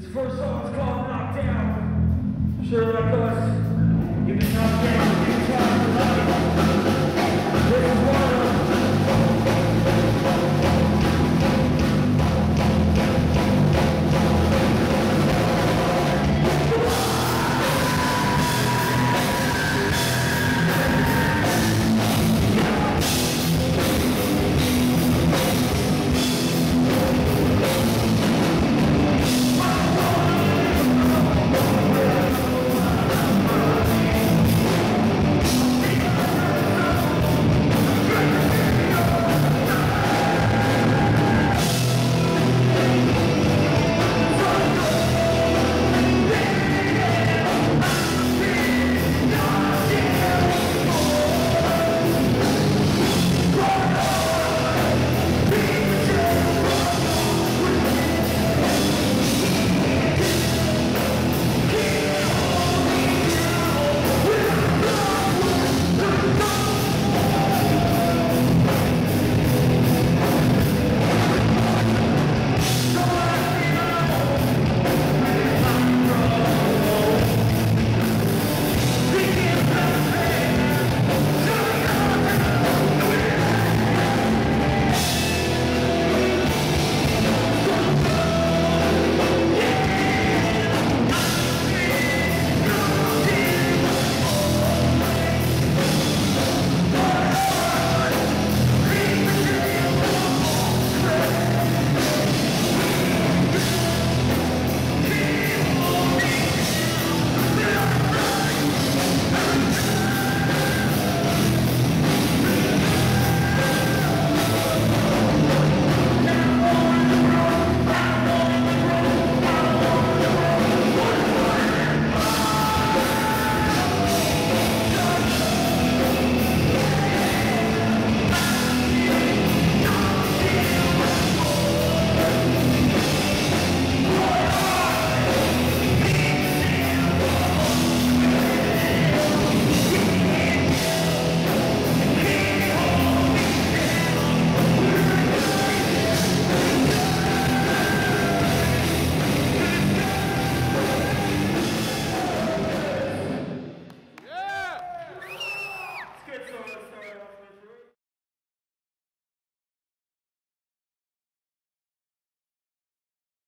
This first song is called Knockdown. Sure like us,